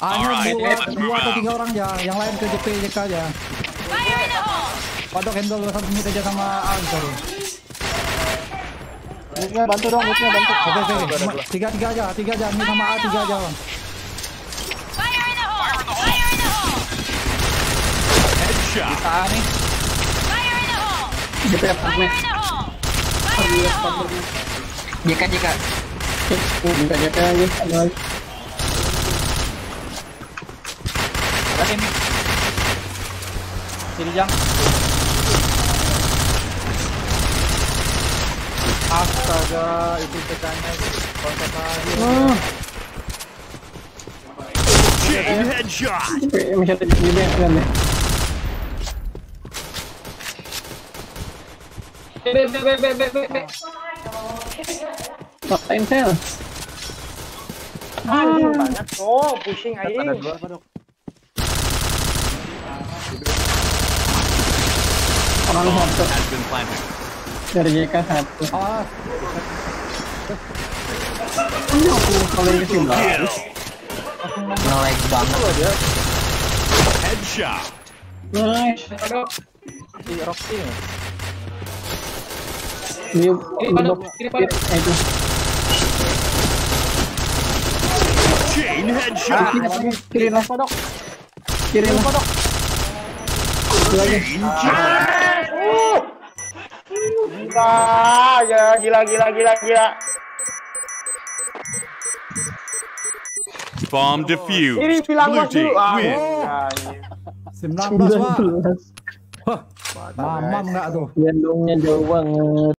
Hanya Alright, dua, let's dua atau tiga orang aja, yang lain ke JP JK aja. Padok handle satu menit aja sama sorry. Mutnya bantu dong, mutnya bantu. Oke oke, tiga tiga aja, tiga aja, ini sama A tiga aja. Ah nih. JP apartemen. JK JK. Uh, minta JP lagi. Lagi. Tim. Sini jang. Astaga, itu tekannya kontak lagi. Oh, Chain headshot. Masih ada di JP kan deh. B, B, B, B, B, B, B. Paksain sel. Ah, banyak tuh, pushing aja. Ada dua apa dok? Orang satu dari JK satu. Ah, Ini aku kalau ini sih. Ngelag banget. Headshot. Nice. Si Roxy. ya? Kiri kiri padok. Eh, itu. Chain headshot. Kiri lah padok. Kiri lah padok. Lagi. Gila, ya, gila, gila, gila, gila. Bomb defused. Ini bilang Blue mas team dulu. Ah, win. ya, 19 Pak. 19. Wah, mamam enggak tuh? Gendongnya jauh banget.